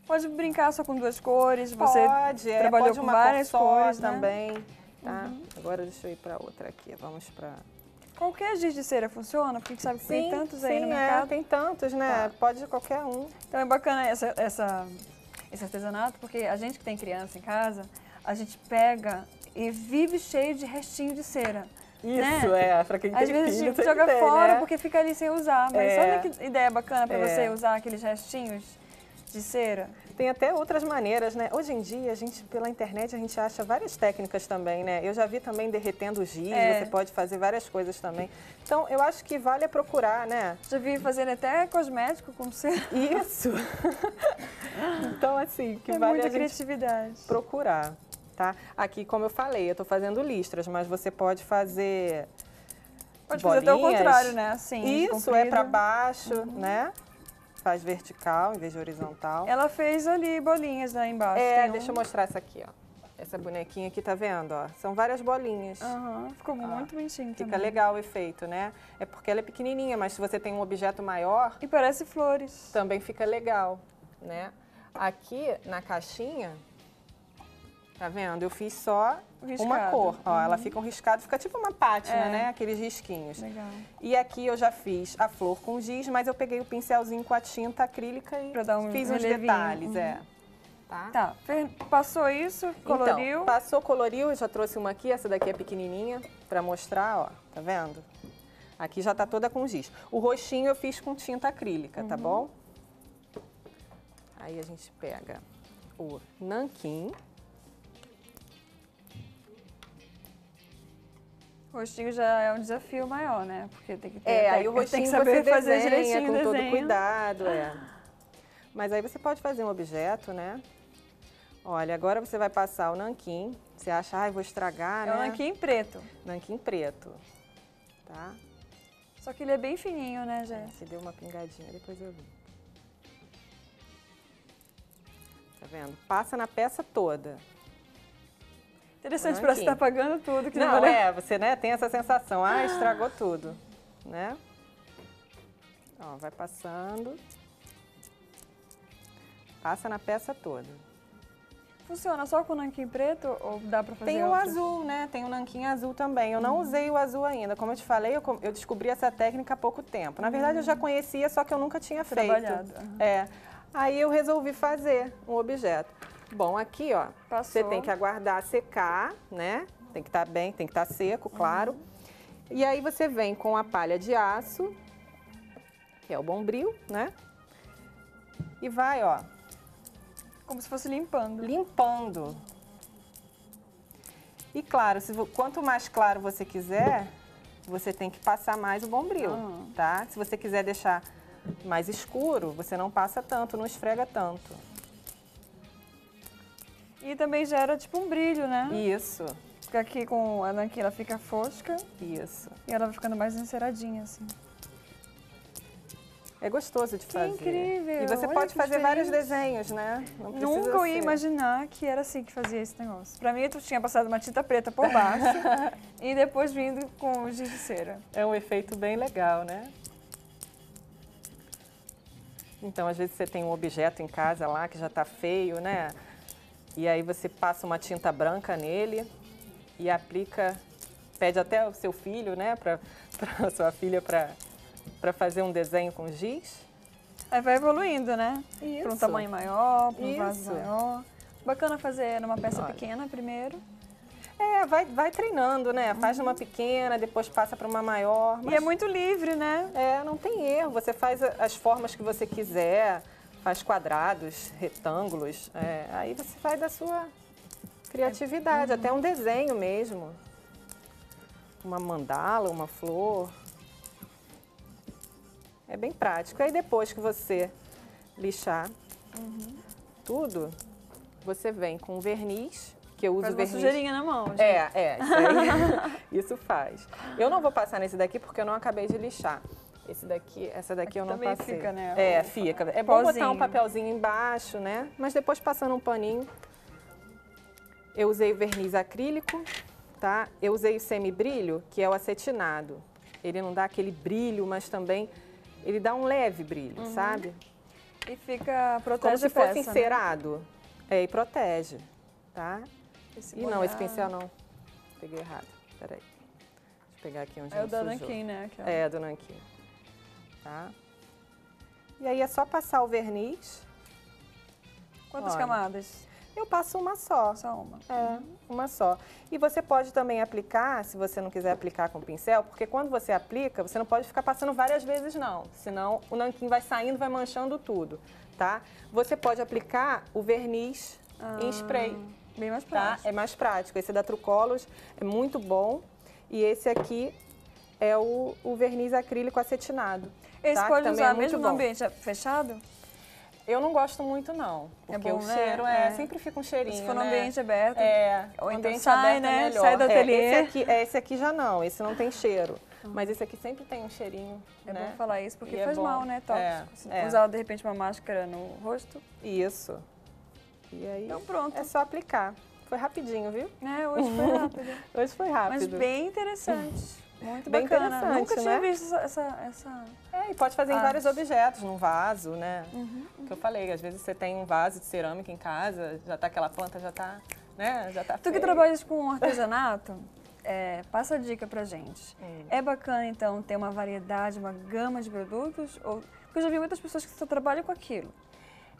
Pode brincar só com duas cores, você pode, é, trabalhou pode com várias cores né? também, tá? Uhum. Agora deixa eu ir para outra aqui, vamos para... Qualquer giz de cera funciona? Porque a gente sabe que sim, tem tantos sim, aí no é, mercado. tem tantos, né? Tá. Pode qualquer um. Então é bacana essa, essa, esse artesanato, porque a gente que tem criança em casa, a gente pega e vive cheio de restinho de cera. Isso, né? é, pra quem Às tem vezes filho, a gente joga fora né? porque fica ali sem usar. Mas é. olha que ideia bacana para é. você usar aqueles restinhos de cera. Tem até outras maneiras, né? Hoje em dia, a gente, pela internet, a gente acha várias técnicas também, né? Eu já vi também derretendo giz, é. você pode fazer várias coisas também. Então, eu acho que vale a procurar, né? Já vi fazendo até cosmético com cera. Isso! então, assim, que é vale muita a criatividade. procurar, tá? Aqui, como eu falei, eu estou fazendo listras, mas você pode fazer Pode bolinhas. fazer até o contrário, né? Assim, Isso, é para baixo, uhum. né? Faz vertical em vez de horizontal. Ela fez ali bolinhas lá embaixo. É, deixa eu mostrar essa aqui, ó. Essa bonequinha aqui, tá vendo, ó? São várias bolinhas. Uhum, ficou ó, muito bonitinho Fica também. legal o efeito, né? É porque ela é pequenininha, mas se você tem um objeto maior... E parece flores. Também fica legal, né? Aqui, na caixinha, Tá vendo? Eu fiz só riscado. uma cor. Ó, uhum. ela fica um riscado, fica tipo uma pátina, é. né? Aqueles risquinhos. Legal. E aqui eu já fiz a flor com giz, mas eu peguei o pincelzinho com a tinta acrílica e um fiz uns detalhes, uhum. é. Tá? tá. Passou isso, coloriu. Então, passou, coloriu, eu já trouxe uma aqui, essa daqui é pequenininha, pra mostrar, ó. Tá vendo? Aqui já tá toda com giz. O roxinho eu fiz com tinta acrílica, tá uhum. tá bom? Aí a gente pega o nanquim. O rostinho já é um desafio maior, né? Porque tem que ter É, aí o rostinho tem que saber você fazer desenha, direitinho com desenho. todo cuidado, é. Mas aí você pode fazer um objeto, né? Olha, agora você vai passar o nanquim. Você acha, ai, ah, vou estragar, é né? É o nanquim preto. Nanquim preto, tá? Só que ele é bem fininho, né, Jé? É, se deu uma pingadinha, depois eu vi. Tá vendo? Passa na peça toda. Interessante, parece que está pagando tudo. Que não, é, você né, tem essa sensação, ah, estragou tudo, né? Ó, vai passando. Passa na peça toda. Funciona só com o nanquim preto ou dá para fazer Tem o outros? azul, né? Tem o nanquim azul também. Eu não uhum. usei o azul ainda. Como eu te falei, eu, eu, descobri essa técnica há pouco tempo. Na verdade, eu já conhecia, só que eu nunca tinha Trabalhado. feito. Uhum. É. Aí eu resolvi fazer um objeto. Bom, aqui, ó, Passou. você tem que aguardar secar, né? Tem que estar tá bem, tem que estar tá seco, claro. Uhum. E aí você vem com a palha de aço, que é o bombril, né? E vai, ó. Como se fosse limpando. Limpando. E claro, se, quanto mais claro você quiser, você tem que passar mais o bombril, uhum. tá? Se você quiser deixar mais escuro, você não passa tanto, não esfrega tanto. E também gera tipo um brilho, né? Isso. Porque aqui com a nanquim ela fica fosca. Isso. E ela vai ficando mais enceradinha, assim. É gostoso de que fazer. incrível! E você Olha pode fazer diferente. vários desenhos, né? Nunca eu ia imaginar que era assim que fazia esse negócio. Pra mim, tu tinha passado uma tinta preta por baixo e depois vindo com giz de cera. É um efeito bem legal, né? Então, às vezes você tem um objeto em casa lá que já está feio, né? E aí você passa uma tinta branca nele e aplica, pede até o seu filho, né, para sua filha para fazer um desenho com giz. Aí vai evoluindo, né? Para um tamanho maior, para um vaso maior. Bacana fazer numa peça Olha. pequena primeiro. É, vai, vai treinando, né? Faz numa pequena, depois passa para uma maior. Mas... E é muito livre, né? É, não tem erro. Você faz as formas que você quiser faz quadrados, retângulos. É, aí você vai da sua criatividade, uhum. até um desenho mesmo. Uma mandala, uma flor. É bem prático. Aí depois que você lixar uhum. tudo, você vem com verniz, que eu uso faz verniz. Uma sujeirinha na mão. Gente. É, é. Isso, aí, isso faz. Eu não vou passar nesse daqui porque eu não acabei de lixar. Esse daqui, essa daqui Aqui eu não também passei. Fica, né? É, fica. É bom botar um papelzinho embaixo, né? Mas depois passando um paninho. Eu usei o verniz acrílico, tá? Eu usei o semibrilho, que é o acetinado. Ele não dá aquele brilho, mas também ele dá um leve brilho, uhum. sabe? E fica, protege Como se a peça, fosse né? encerado. Né? É, e protege, tá? Esse e não, esse pincel não. Peguei errado, peraí. Deixa eu pegar aqui onde É o da Nanquim, né? Aquela. É, do Nanquim. Tá? E aí é só passar o verniz. Quantas Olha. camadas? Eu passo uma só. Só uma. É, uma só. E você pode também aplicar, se você não quiser aplicar com pincel, porque quando você aplica, você não pode ficar passando várias vezes não, senão o nanquim vai saindo, vai manchando tudo, tá? Você pode aplicar o verniz ah, em spray. Bem mais tá? prático. É mais prático. Esse da Trucolos é muito bom e esse aqui é o, o verniz acrílico acetinado. Esse tá? pode usar é mesmo no ambiente fechado? Eu não gosto muito, não. É porque é bom, o cheiro né? é, é, sempre fica um cheirinho. Se for no né? ambiente aberto. É, ou então ambiente sai, aberto né? é melhor. Sai do ateliê. É, esse, aqui, é, esse aqui já não, esse não tem cheiro. Uhum. Mas esse aqui sempre tem um cheirinho. É né? bom falar isso porque e é faz mal, né? Tóxico. É, Usar de repente uma máscara no rosto. Isso. E aí. Então pronto. É só aplicar. Foi rapidinho, viu? É, hoje foi rápido. hoje foi rápido. Mas bem interessante. Muito Bem bacana. interessante, Nunca tinha né? visto essa, essa... É, e pode fazer em vários objetos, num vaso, né? Uhum, uhum. Que eu falei, às vezes você tem um vaso de cerâmica em casa, já tá aquela planta, já tá, né? Já tá Tu que feio. trabalhas com artesanato, é, passa a dica pra gente. Hum. É bacana, então, ter uma variedade, uma gama de produtos? Ou... Porque eu já vi muitas pessoas que só trabalham com aquilo.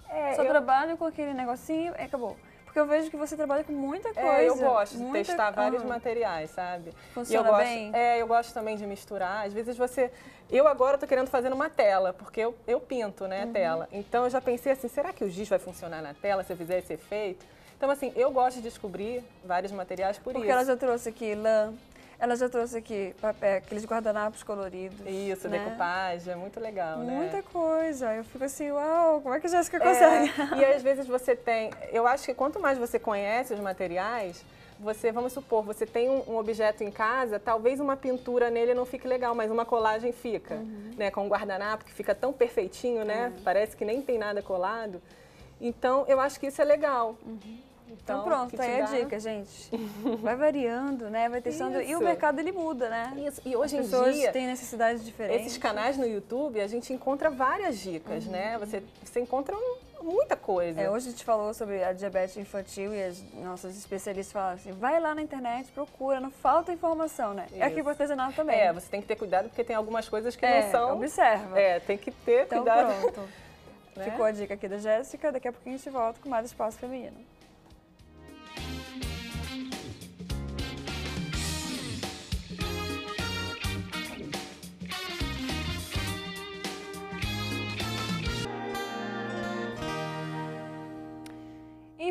É, só eu- trabalham com aquele negocinho e acabou. Porque eu vejo que você trabalha com muita coisa. É, eu gosto de muita- testar vários Ah. materiais, sabe? Funciona e eu gosto, bem? É, eu gosto também de misturar. Às vezes você... Eu agora tô querendo fazer numa tela, porque eu, eu pinto, né, a Uhum. tela. Então eu já pensei assim, será que o giz vai funcionar na tela se eu fizer esse efeito? Então, assim, eu gosto de descobrir vários materiais por Porque isso. ela já trouxe aqui lã, ela já trouxe aqui papel, aqueles guardanapos coloridos. Isso, né? decupagem, é muito legal, né? Muita coisa. Eu fico assim, uau, como é que a Jéssica É, consegue? e às vezes você tem. Eu acho que quanto mais você conhece os materiais, você, vamos supor, você tem um, um objeto em casa, talvez uma pintura nele não fique legal, mas uma colagem fica, Uhum. né? Com um guardanapo que fica tão perfeitinho, né? Parece que nem tem nada colado. Então, eu acho que isso é legal. Então, que pronto, tá aí a dá- dica, gente. Vai variando, né? Vai testando. E o Isso. mercado ele muda, né? Isso. E hoje As em pessoas dia, têm necessidades diferentes. esses canais no YouTube, a gente encontra várias dicas, né? Você, você encontra muita coisa. É, hoje a gente falou sobre a diabetes infantil e as nossas especialistas falaram assim, vai lá na internet, procura, não falta informação, né? É aqui Isso. pro artesanato também. É, você tem que ter cuidado porque tem algumas coisas que É, não são. observa. É, tem que ter Então cuidado. pronto. né? Ficou a dica aqui da Jéssica, daqui a pouquinho a gente volta com mais espaço feminino.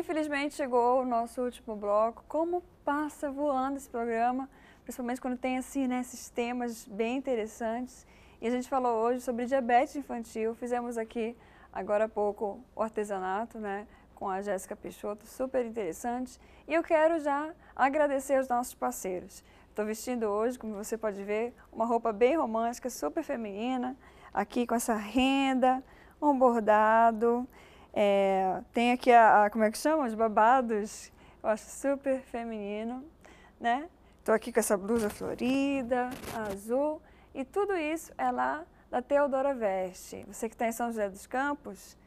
Infelizmente chegou o nosso último bloco. Como passa voando esse programa, principalmente quando tem assim, né, esses temas bem interessantes. E a gente falou hoje sobre diabetes infantil. Fizemos aqui agora há pouco o artesanato, né, com a Jéssica Peixoto, super interessante. E eu quero já agradecer aos nossos parceiros. Estou vestindo hoje, como você pode ver, uma roupa bem romântica, super feminina, aqui com essa renda, um bordado. É, tem aqui a, a- como é que chama? Os babados. Eu acho super feminino, né? Estou aqui com essa blusa florida, azul. E tudo isso é lá da Teodora Veste. Você que está em São José dos Campos,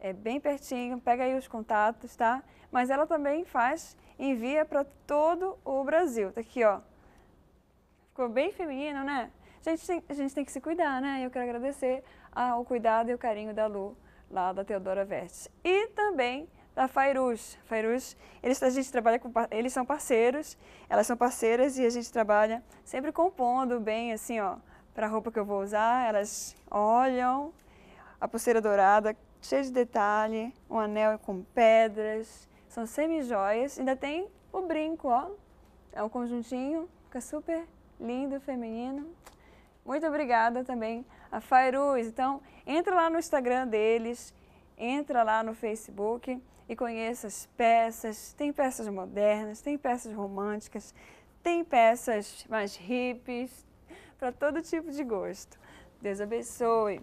é bem pertinho, pega aí os contatos, tá? Mas ela também faz, envia para todo o Brasil. Tá aqui, ó. Ficou bem feminino, né? A gente, tem, a gente tem que se cuidar, né? Eu quero agradecer ao cuidado e o carinho da Lu, lá da Teodora Vertes. E também da Fairuz. Fairuz, eles, a gente trabalha com, eles são parceiros, elas são parceiras e a gente trabalha sempre compondo bem, assim, ó, para a roupa que eu vou usar. Elas olham a pulseira dourada, cheia de detalhe, um anel com pedras, são semi-joias, ainda tem o brinco, ó. É um conjuntinho, fica super lindo, feminino. Muito obrigada também a Fairuz. Então, entra lá no Instagram deles, entra lá no Facebook e conheça as peças. Tem peças modernas, tem peças românticas, tem peças mais hippies, para todo tipo de gosto. Deus abençoe.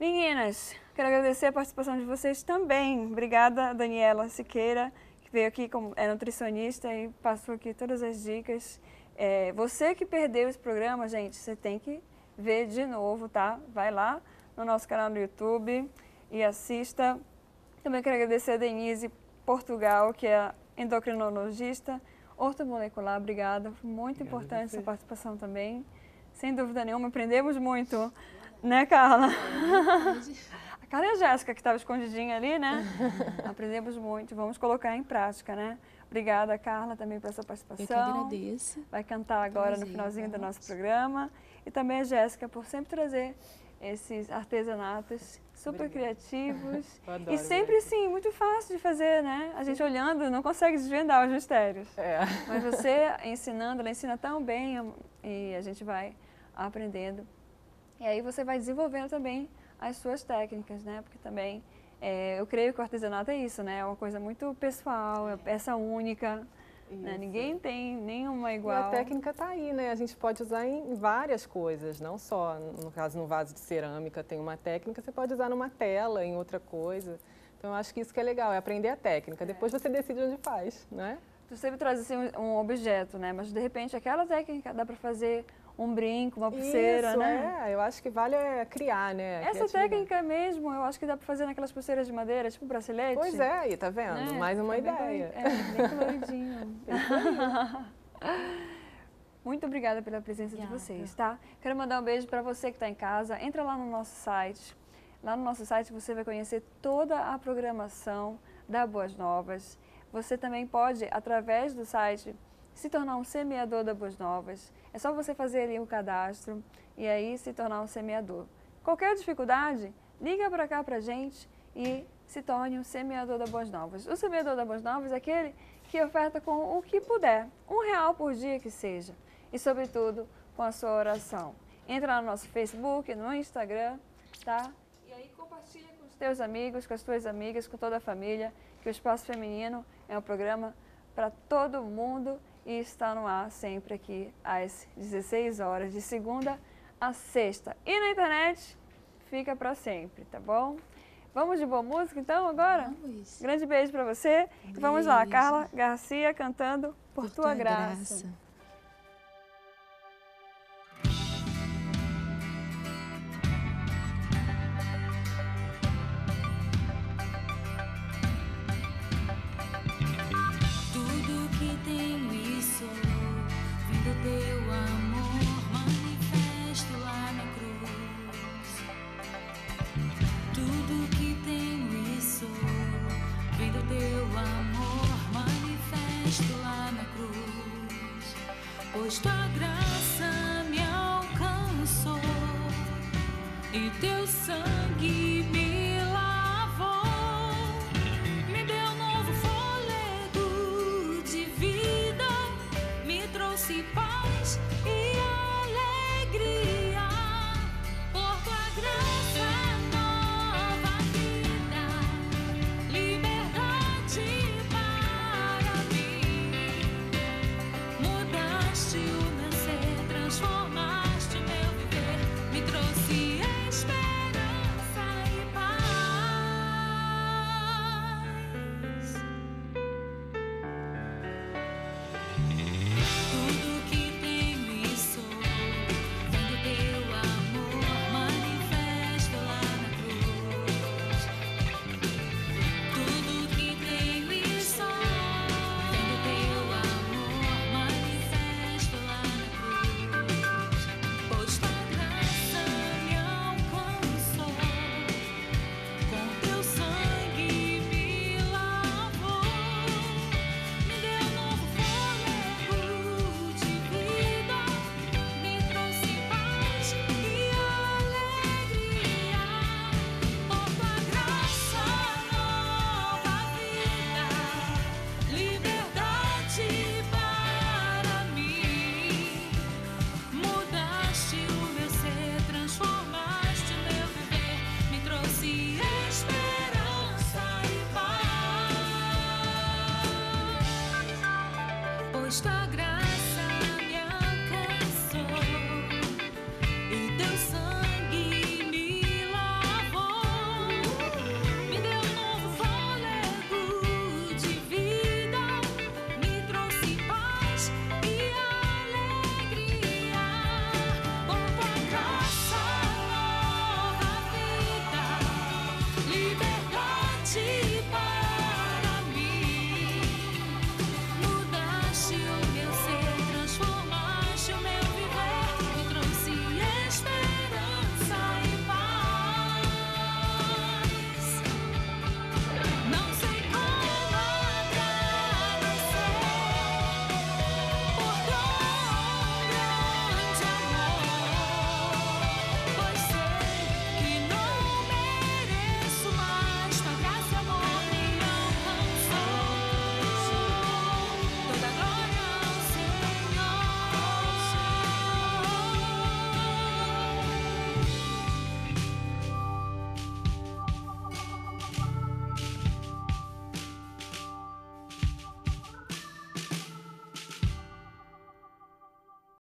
Meninas, quero agradecer a participação de vocês também. Obrigada, Daniela Siqueira, que veio aqui como é nutricionista e passou aqui todas as dicas. É, você que perdeu esse programa, gente, você tem que ver de novo, tá? Vai lá no nosso canal no YouTube e assista. Também quero agradecer a Denise Portugal, que é endocrinologista, ortomolecular. Obrigada, foi muito Obrigada importante essa participação também. Sem dúvida nenhuma, aprendemos muito, né, Carla? a Carla e a Jéssica, que estava escondidinha ali, né? aprendemos muito, vamos colocar em prática, né? Obrigada, Carla, também por essa participação. Eu que agradeço. Vai cantar agora Prazer, no finalzinho do nosso programa. E também a Jéssica, por sempre trazer esses artesanatos super Obrigada. criativos. e sempre, sim, muito fácil de fazer, né? A gente olhando não consegue desvendar os mistérios. É. Mas você ensinando, ela ensina tão bem e a gente vai aprendendo. E aí você vai desenvolvendo também as suas técnicas, né? Porque também é, eu creio que o artesanato é isso, né? É uma coisa muito pessoal, é peça única. Né? Ninguém tem nenhuma igual. E a técnica está aí, né? A gente pode usar em várias coisas, não só, no caso, no vaso de cerâmica tem uma técnica, você pode usar numa tela, em outra coisa. Então, eu acho que isso que é legal, é aprender a técnica. É. Depois você decide onde faz, né? Tu sempre traz assim, um objeto, né? Mas, de repente, aquela técnica dá para fazer um brinco, uma pulseira, Isso, né? É, eu acho que vale é criar, né? Essa técnica mesmo, eu acho que dá para fazer naquelas pulseiras de madeira, tipo bracelete. Pois é, aí, tá vendo? Né? Mais uma tá ideia. É, bem coloridinho. Muito obrigada pela presença obrigada. de vocês, tá? Quero mandar um beijo para você que está em casa. Entra lá no nosso site. Lá no nosso site você vai conhecer toda a programação da Boas Novas. Você também pode, através do site, se tornar um semeador da Boas Novas. É só você fazer ali o um cadastro e aí se tornar um semeador. Qualquer dificuldade, liga para cá para a gente e se torne um semeador da Boas Novas. O semeador da Boas Novas é aquele que oferta com o que puder, um real por dia que seja, e sobretudo com a sua oração. Entra no nosso Facebook, no Instagram, tá? E aí compartilha com os teus amigos, com as tuas amigas, com toda a família, que o Espaço Feminino é um programa para todo mundo e está no ar sempre aqui às 16 horas, de segunda a sexta. E na internet fica para sempre, tá bom? Vamos de boa música então agora? Vamos. Grande beijo para você. Um vamos lá, Carla Garcia cantando Por, Por Tua, tua graça. graça. Instagram.